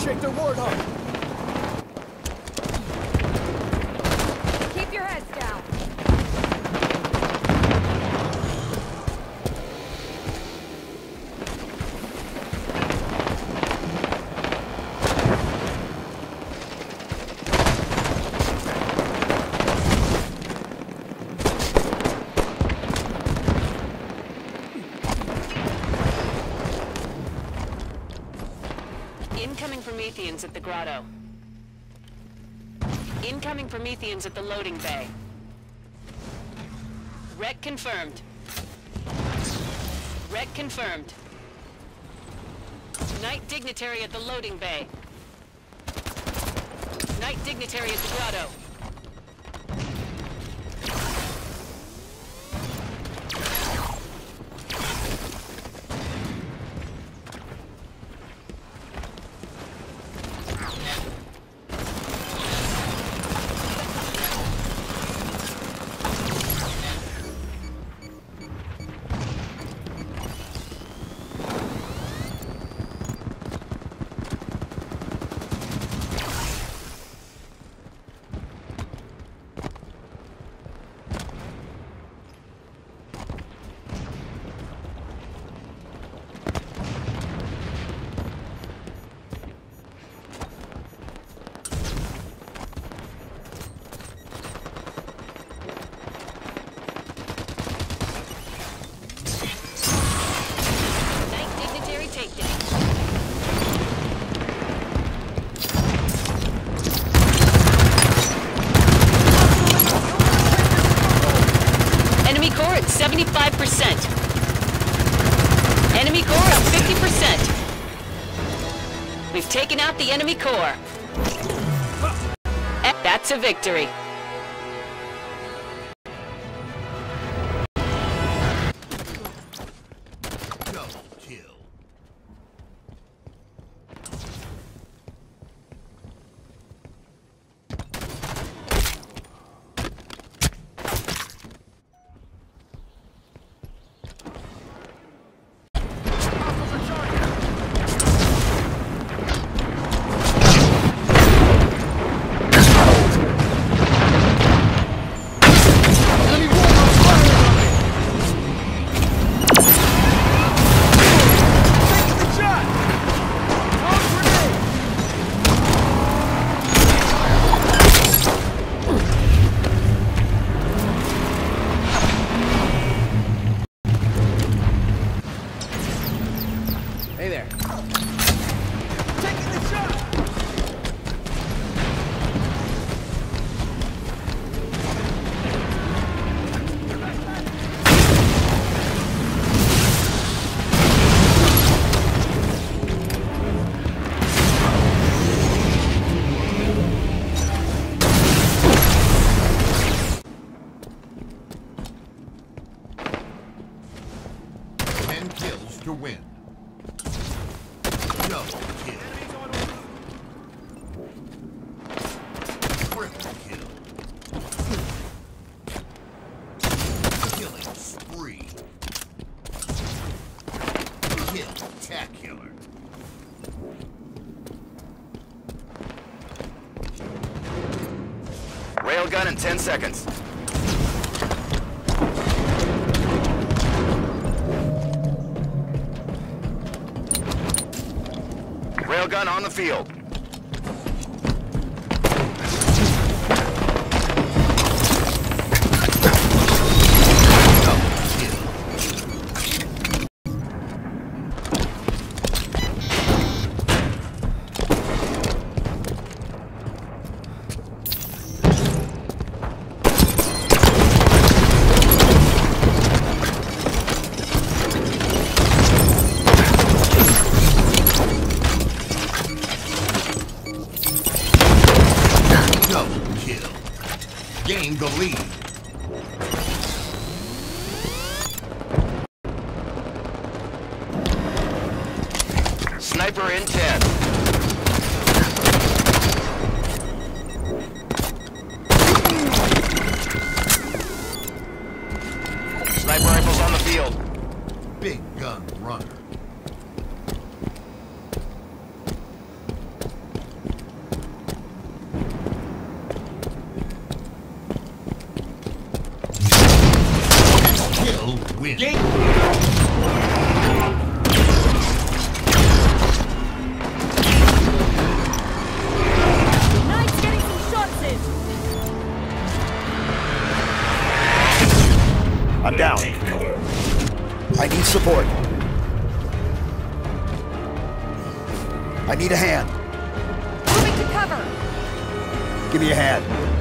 shake their warthog. Prometheans at the grotto. Incoming Prometheans at the loading bay. Wreck confirmed. Wreck confirmed. Knight Dignitary at the loading bay. Knight Dignitary at the grotto. 75%. Enemy core at 50%. We've taken out the enemy core. That's a victory. To win. Double kill. Triple kill. Killing spree. Kill-tacular. Railgun in 10 seconds. Railgun on the field. The lead. Sniper in 10. Sniper rifles on the field. Big gun runner. win. Game. I'm down. I need support. I need a hand. To cover. Give me a hand.